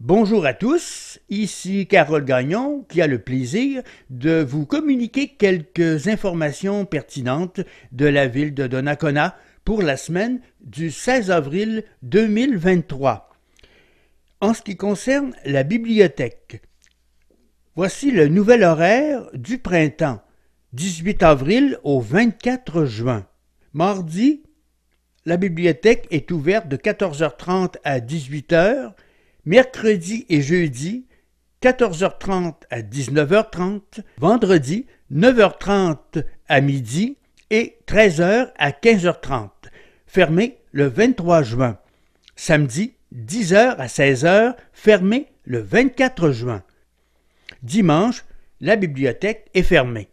Bonjour à tous, ici Carole Gagnon qui a le plaisir de vous communiquer quelques informations pertinentes de la ville de Donnacona pour la semaine du 16 avril 2023. En ce qui concerne la bibliothèque, voici le nouvel horaire du printemps, 18 avril au 24 juin. Mardi, la bibliothèque est ouverte de 14h30 à 18h mercredi et jeudi, 14h30 à 19h30, vendredi, 9h30 à midi et 13h à 15h30, fermé le 23 juin. Samedi, 10h à 16h, fermé le 24 juin. Dimanche, la bibliothèque est fermée.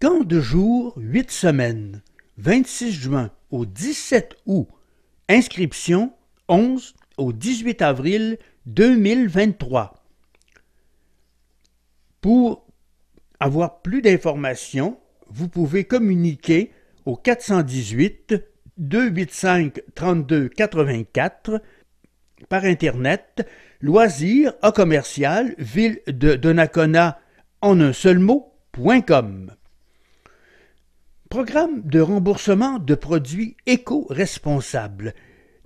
Camp de jour, 8 semaines, 26 juin au 17 août. Inscription 11 au 18 avril 2023. Pour avoir plus d'informations, vous pouvez communiquer au 418 285 32 84 par Internet, loisirs à commercial, ville de Donnacona en un seul mot.com. Programme de remboursement de produits éco-responsables.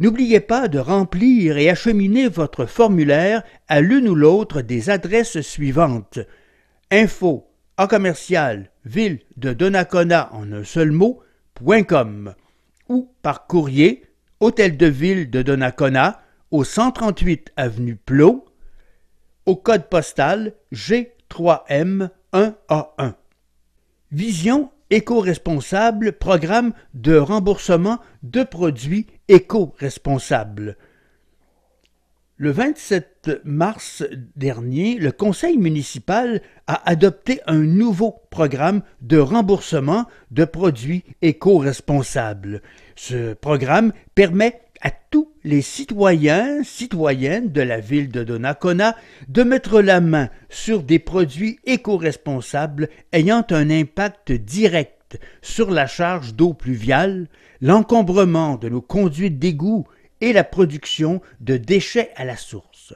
N'oubliez pas de remplir et acheminer votre formulaire à l'une ou l'autre des adresses suivantes info en commercial ville de Donnacona en un seul mot .com ou par courrier Hôtel de Ville de Donnacona au 138 avenue Plot au code postal G3M1A1. Vision éco-responsable programme de remboursement de produits éco-responsables. Le 27 mars dernier, le conseil municipal a adopté un nouveau programme de remboursement de produits éco-responsables. Ce programme permet à tous les citoyens, citoyennes de la ville de Donnacona de mettre la main sur des produits éco-responsables ayant un impact direct sur la charge d'eau pluviale, l'encombrement de nos conduites d'égout et la production de déchets à la source.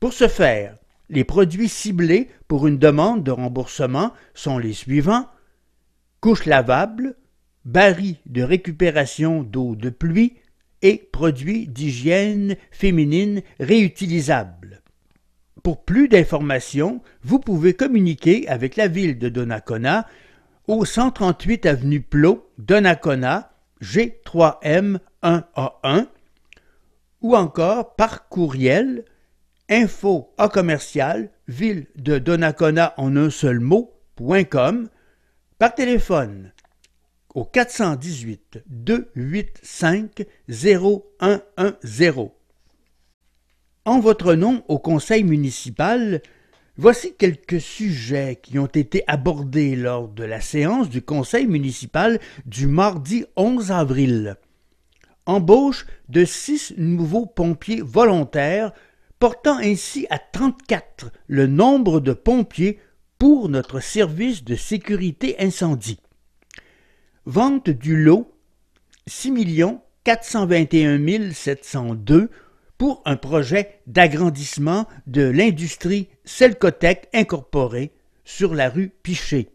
Pour ce faire, les produits ciblés pour une demande de remboursement sont les suivants couches lavables, barils de récupération d'eau de pluie, et produits d'hygiène féminine réutilisables. Pour plus d'informations, vous pouvez communiquer avec la ville de Donnacona au 138 avenue Plot, Donnacona, G3M1A1 ou encore par courriel info à commercial ville de Donnacona en un seul mot.com par téléphone au 418 285 0110. En votre nom au conseil municipal, voici quelques sujets qui ont été abordés lors de la séance du conseil municipal du mardi 11 avril. Embauche de six nouveaux pompiers volontaires, portant ainsi à 34 le nombre de pompiers pour notre service de sécurité incendie. Vente du lot 6 421 702 pour un projet d'agrandissement de l'industrie Selcotec incorporée sur la rue Piché.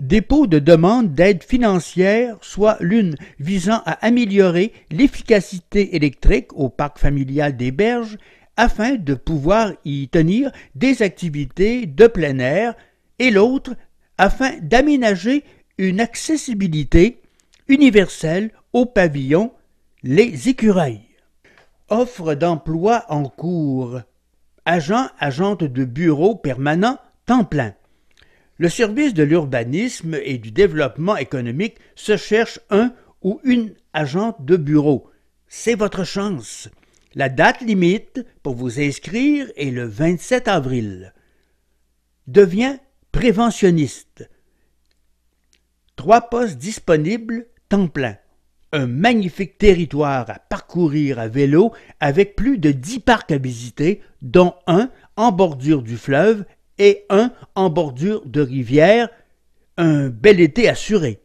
Dépôt de demande d'aide financière, soit l'une visant à améliorer l'efficacité électrique au parc familial des Berges afin de pouvoir y tenir des activités de plein air et l'autre afin d'aménager une accessibilité universelle au pavillon Les Écureuils. Offre d'emploi en cours. Agent, agente de bureau permanent, temps plein. Le service de l'urbanisme et du développement économique se cherche un ou une agente de bureau. C'est votre chance. La date limite pour vous inscrire est le 27 avril. Deviens préventionniste. Trois postes disponibles, temps plein. Un magnifique territoire à parcourir à vélo avec plus de dix parcs à visiter, dont un en bordure du fleuve et un en bordure de rivière. Un bel été assuré.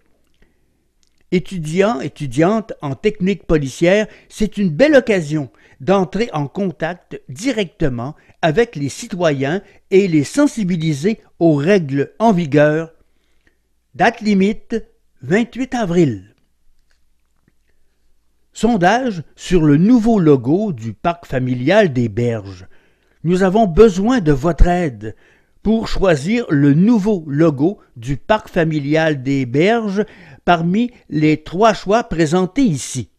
Étudiants, étudiantes en technique policière, c'est une belle occasion d'entrer en contact directement avec les citoyens et les sensibiliser aux règles en vigueur. Date limite 28 avril. Sondage sur le nouveau logo du parc familial des Berges. Nous avons besoin de votre aide pour choisir le nouveau logo du parc familial des Berges parmi les trois choix présentés ici.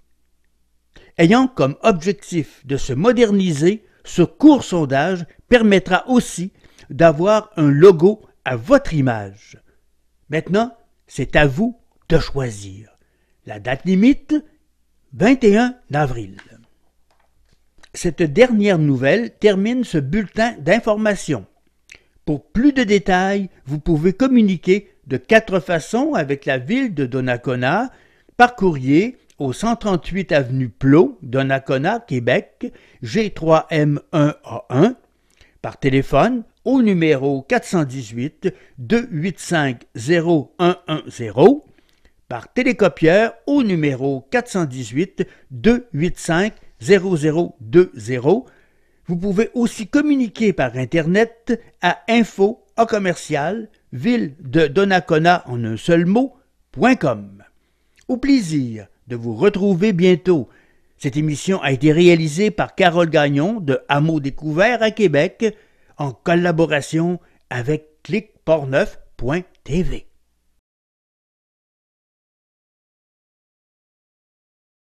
Ayant comme objectif de se moderniser, ce court sondage permettra aussi d'avoir un logo à votre image. Maintenant, c'est à vous de choisir. La date limite 21 avril. Cette dernière nouvelle termine ce bulletin d'information. Pour plus de détails, vous pouvez communiquer de quatre façons avec la ville de Donnacona par courrier au 138 avenue Plot, Donnacona, Québec, G3M1A1, par téléphone au numéro 418 285 0110, par télécopieur au numéro 418 285 0020. Vous pouvez aussi communiquer par Internet à info commercial ville de Donnacona en un seul mot.com. Au plaisir de vous retrouver bientôt. Cette émission a été réalisée par Carole Gagnon de Hameau Découvert à Québec en collaboration avec clicportneuf.tv.